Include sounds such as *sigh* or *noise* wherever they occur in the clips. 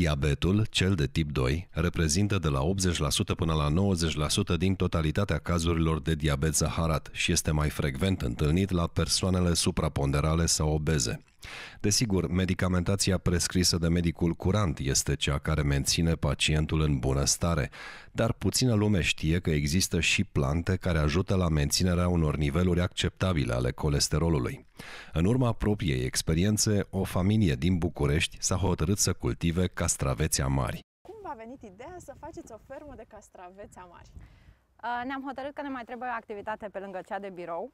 Diabetul, cel de tip 2, reprezintă de la 80% până la 90% din totalitatea cazurilor de diabet zaharat și este mai frecvent întâlnit la persoanele supraponderale sau obeze. Desigur, medicamentația prescrisă de medicul curant este cea care menține pacientul în bună stare, dar puțină lume știe că există și plante care ajută la menținerea unor niveluri acceptabile ale colesterolului. În urma propriei experiențe, o familie din București s-a hotărât să cultive castraveți amari. Cum v-a venit ideea să faceți o fermă de castraveți amari? Uh, ne-am hotărât că ne mai trebuie o activitate pe lângă cea de birou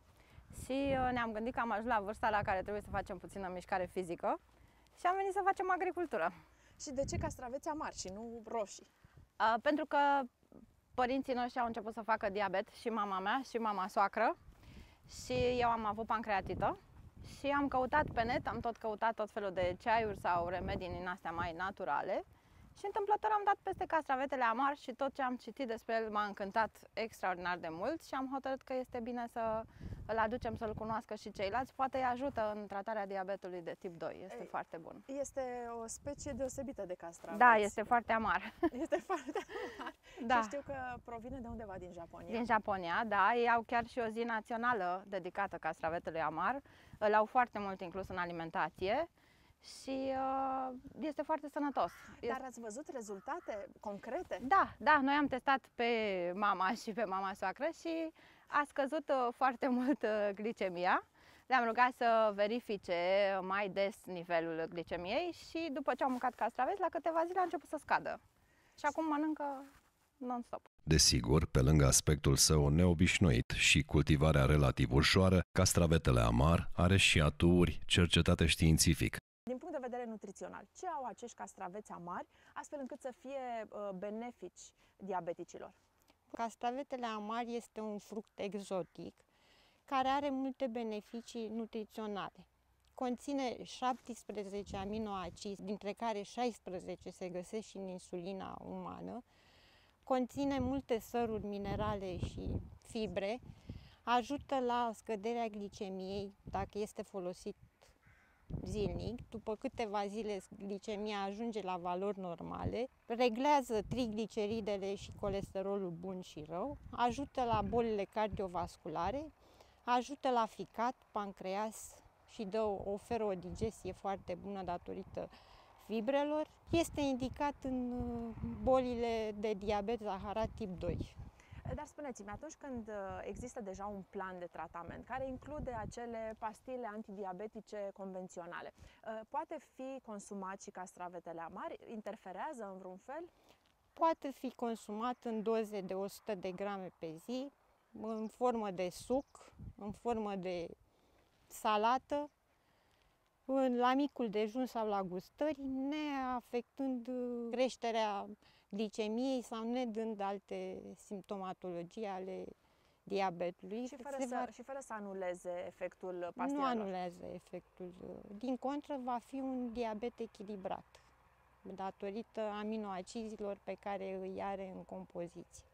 și uh, ne-am gândit că am ajuns la vârsta la care trebuie să facem puțină mișcare fizică și am venit să facem agricultură. Și de ce castraveți amari și nu roșii? Uh, pentru că părinții noștri au început să facă diabet și mama mea și mama soacră și eu am avut pancreatită și am căutat pe net, am tot căutat tot felul de ceaiuri sau remedii din astea mai naturale și întâmplător am dat peste castravetele amar și tot ce am citit despre el m-a încântat extraordinar de mult și am hotărât că este bine să îl aducem să-l cunoască și ceilalți. Poate îi ajută în tratarea diabetului de tip 2. Este Ei, foarte bun. Este o specie deosebită de castraveți. Da, este foarte amar. *laughs* Este foarte amar. Da. Și știu că provine de undeva din Japonia. Din Japonia, da. Ei au chiar și o zi națională dedicată castravetului amar. Îl au foarte mult inclus în alimentație și uh, este foarte sănătos. Dar ați văzut rezultate concrete? Da, da, noi am testat pe mama și pe mama soacră și a scăzut uh, foarte *laughs* mult uh, glicemia. Le-am rugat să verifice mai des nivelul glicemiei și după ce au mâncat castraveți, la câteva zile a început să scadă. Și acum mănâncă non-stop. Desigur, pe lângă aspectul său neobișnuit și cultivarea relativ ușoară, castravetele amar are și aturi cercetate științific. Din punct de vedere nutrițional, ce au acești castraveți amari astfel încât să fie uh, benefici diabeticilor? Castravetele amari este un fruct exotic care are multe beneficii nutriționale. Conține 17 aminoacizi, dintre care 16 se găsesc și în insulina umană. Conține multe săruri minerale și fibre. Ajută la scăderea glicemiei dacă este folosit zilnic, după câteva zile glicemia ajunge la valori normale, reglează trigliceridele și colesterolul bun și rău, ajută la bolile cardiovasculare, ajută la ficat, pancreas și dă, oferă o digestie foarte bună datorită fibrelor. Este indicat în uh, bolile de diabet zaharat tip 2. Dar spuneți-mi, atunci când uh, există deja un plan de tratament care include acele pastile antidiabetice convenționale, uh, poate fi consumat și castravetele amari? Interferează în vreun fel? Poate fi consumat în doze de 100 de grame pe zi, în formă de suc, în formă de salată, la micul dejun sau la gustări, neafectând uh, creșterea glicemiei sau nedând alte simptomatologii ale diabetului. Și fără, să, va... și fără să anuleze efectul pastilelor. Nu anulează efectul. Din contră, va fi un diabet echilibrat datorită aminoacizilor pe care îi are în compoziție.